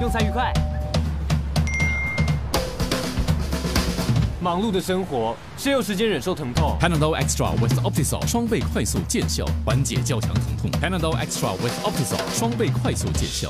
用餐愉快。忙碌的生活，谁有时间忍受疼痛？Panadol Extra with Optisol 双倍快速见效，缓解较强疼痛。Panadol Extra with Optisol 双倍快速见效。